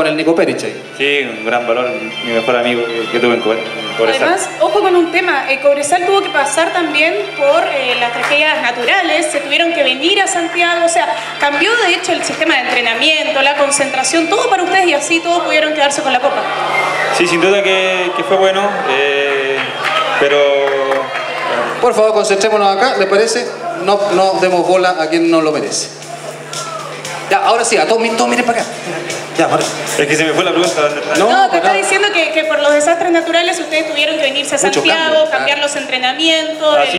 con el Nico Perich ahí. Sí, un gran valor, mi mejor amigo que, tuve en Cobre- en Cobresal. Además, ojo con un tema, eh, Cobresal tuvo que pasar también por eh, las tragedias naturales, se tuvieron que venir a Santiago, o sea, cambió de hecho el sistema de entrenamiento, la concentración, todo para ustedes y así todos pudieron quedarse con la copa. Sí, sin duda que, que fue bueno, eh, pero Por favor, concentrémonos acá, ¿le parece? No, no demos bola a quien no lo merece. Ya, ahora sí, a todos, todos miren para acá. Ya, ahora. es que se me fue la pregunta. No, No, te está diciendo que, que por los desastres naturales ustedes tuvieron que venirse a Santiago, cambio, cambiar claro. los entrenamientos, Ah, sí.